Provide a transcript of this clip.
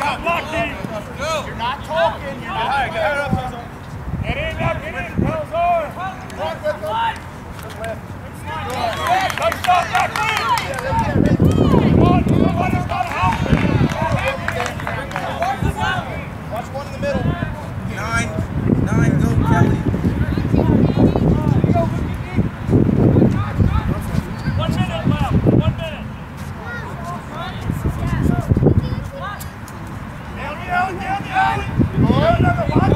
You're not talking. You're not talking. another one.